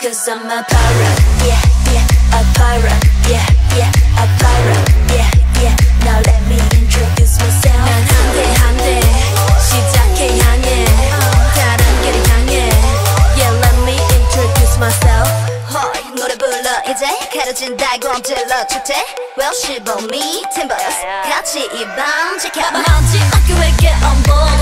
Cause I'm a pirate, yeah, yeah, a pirate, yeah, yeah, a pirate, yeah, yeah. Now let me introduce myself. 난 한대 한대 시작해 향해 다른 길을 향해. Yeah, let me introduce myself. 헐 노래 불러 이제 가려진 달곰 질러 축제. Well, she me timbers 같이 이밤 지켜봐. 먼지 어깨 외게 on board.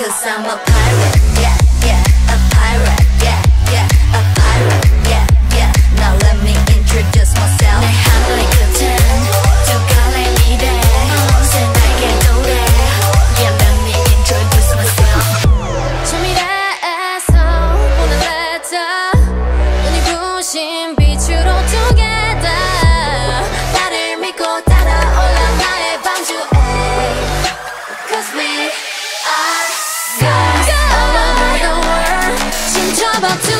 Cause I'm a pirate. about to